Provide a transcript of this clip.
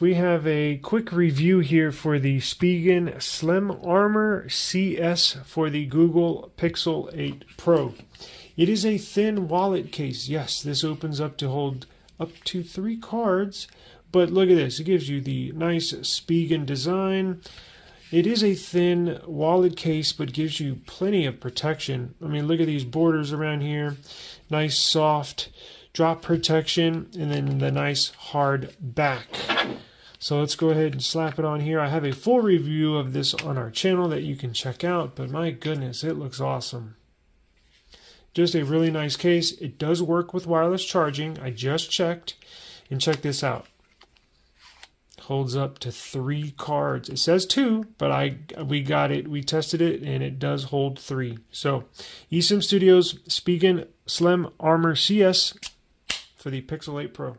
we have a quick review here for the Spigen Slim Armor CS for the Google Pixel 8 Pro. It is a thin wallet case. Yes, this opens up to hold up to three cards, but look at this. It gives you the nice Spigen design. It is a thin wallet case, but gives you plenty of protection. I mean, look at these borders around here. Nice, soft drop protection, and then the nice hard back. So let's go ahead and slap it on here. I have a full review of this on our channel that you can check out, but my goodness, it looks awesome. Just a really nice case. It does work with wireless charging. I just checked, and check this out. Holds up to three cards. It says two, but I we got it. We tested it, and it does hold three. So, eSIM Studios Spigen Slim Armor CS for the Pixel 8 Pro.